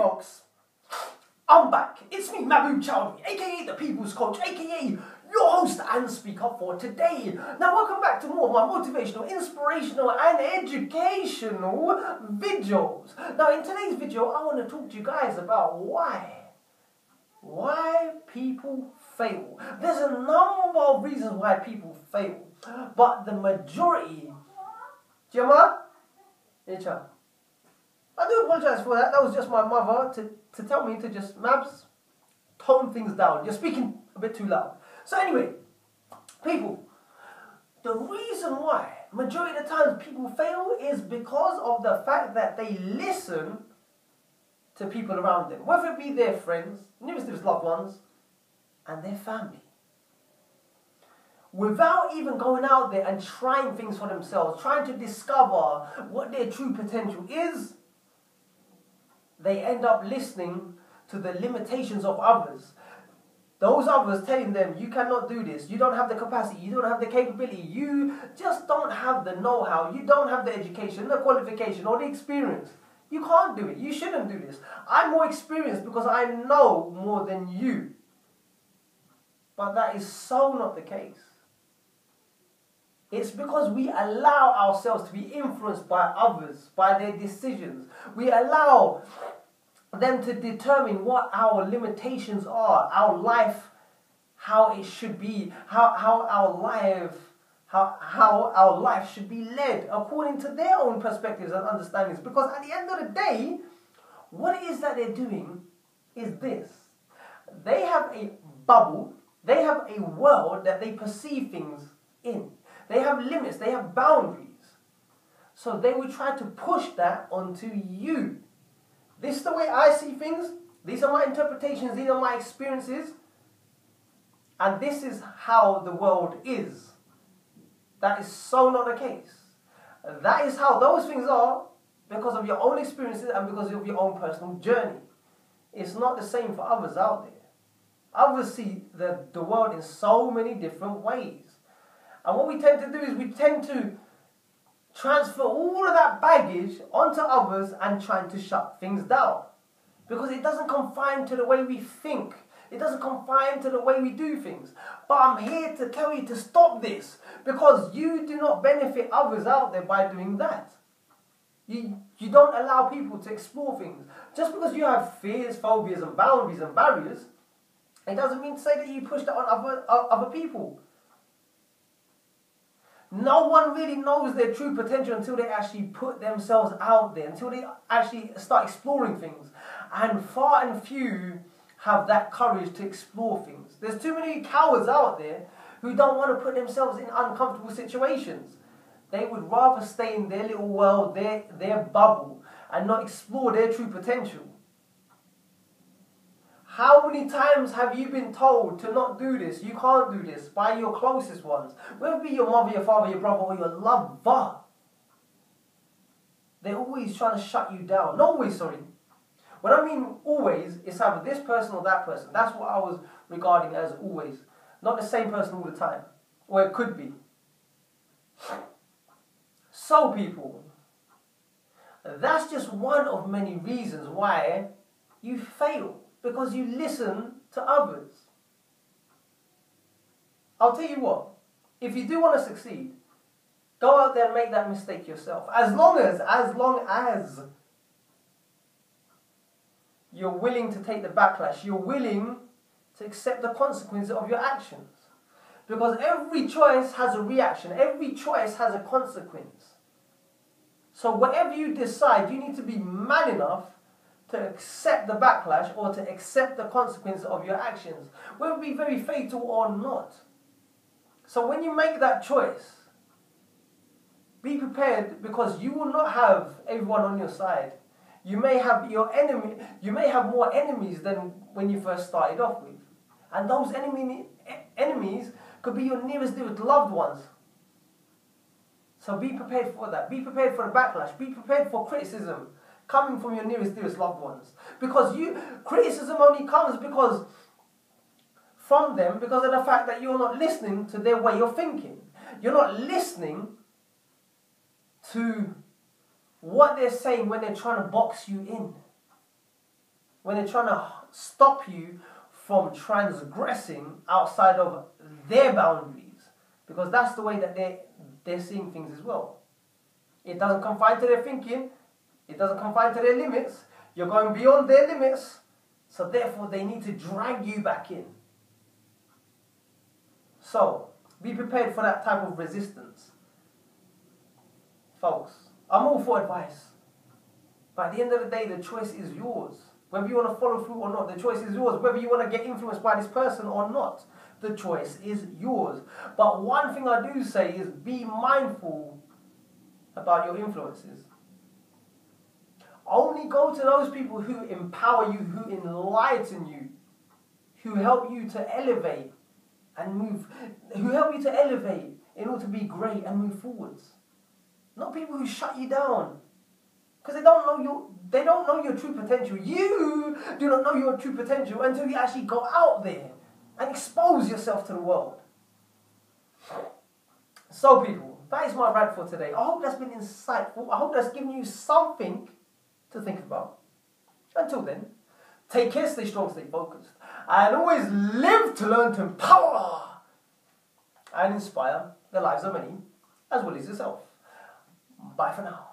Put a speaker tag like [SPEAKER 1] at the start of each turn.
[SPEAKER 1] folks, I'm back. It's me, Mahbub Choudhury, aka the People's Coach, aka your host and speaker for today. Now, welcome back to more of my motivational, inspirational, and educational videos. Now, in today's video, I want to talk to you guys about why. Why people fail. There's a number of reasons why people fail, but the majority. Gemma? Icha. I do apologize for that. That was just my mother to, to tell me to just, Mabs, tone things down. You're speaking a bit too loud. So anyway, people, the reason why majority of the times people fail is because of the fact that they listen to people around them, whether it be their friends, nearest loved ones, and their family. Without even going out there and trying things for themselves, trying to discover what their true potential is, they end up listening to the limitations of others. Those others telling them, you cannot do this, you don't have the capacity, you don't have the capability, you just don't have the know how, you don't have the education, the qualification, or the experience. You can't do it, you shouldn't do this. I'm more experienced because I know more than you. But that is so not the case. It's because we allow ourselves to be influenced by others, by their decisions. We allow them to determine what our limitations are, our life, how it should be, how, how our life, how, how our life should be led according to their own perspectives and understandings. Because at the end of the day, what it is that they're doing is this. They have a bubble, they have a world that they perceive things in. They have limits, they have boundaries. So they will try to push that onto you. This is the way I see things. These are my interpretations, these are my experiences. And this is how the world is. That is so not the case. That is how those things are because of your own experiences and because of your own personal journey. It's not the same for others out there. Others see the, the world in so many different ways. And what we tend to do is we tend to transfer all of that baggage onto others and trying to shut things down. Because it doesn't confine to the way we think. It doesn't confine to the way we do things. But I'm here to tell you to stop this because you do not benefit others out there by doing that. You, you don't allow people to explore things. Just because you have fears, phobias, and boundaries and barriers, it doesn't mean to say that you push that on other, other people. No one really knows their true potential until they actually put themselves out there, until they actually start exploring things. And far and few have that courage to explore things. There's too many cowards out there who don't want to put themselves in uncomfortable situations. They would rather stay in their little world, their, their bubble, and not explore their true potential. How many times have you been told to not do this? You can't do this by your closest ones, whether it be your mother, your father, your brother, or your lover. They're always trying to shut you down. Not always, sorry. When I mean always, it's either this person or that person. That's what I was regarding as always. Not the same person all the time. Or it could be. So, people, that's just one of many reasons why you fail because you listen to others. I'll tell you what, if you do want to succeed, go out there and make that mistake yourself. As long as, as long as you're willing to take the backlash, you're willing to accept the consequences of your actions. Because every choice has a reaction, every choice has a consequence. So, whatever you decide, you need to be man enough to accept the backlash or to accept the consequences of your actions, whether it be very fatal or not. So when you make that choice, be prepared because you will not have everyone on your side. You may have your enemy, you may have more enemies than when you first started off with. And those enemy, enemies could be your nearest, dearest loved ones. So be prepared for that. Be prepared for the backlash. Be prepared for criticism coming from your nearest, dearest loved ones. Because you criticism only comes because from them because of the fact that you're not listening to their way of thinking. You're not listening to what they're saying when they're trying to box you in. when they're trying to stop you from transgressing outside of their boundaries. Because that's the way that they they're seeing things as well. It doesn't confine to their thinking, it doesn't confine to their limits. You're going beyond their limits, so therefore they need to drag you back in. So, be prepared for that type of resistance. Folks, I'm all for advice. But at the end of the day, the choice is yours. Whether you want to follow through or not, the choice is yours. Whether you want to get influenced by this person or not, the choice is yours. But one thing I do say is be mindful about your influences. Only go to those people who empower you, who enlighten you, who help you to elevate and move, who help you to elevate in order to be great and move forwards. Not people who shut you down. Because they don't know your they don't know your true potential. You do not know your true potential until you actually go out there and expose yourself to the world. So people, that is my rant for today. I hope that's been insightful. I hope that's given you something to think about. Until then, take care, stay strong, stay focused, and always live to learn to empower and inspire the lives of many, as well as yourself. Bye for now.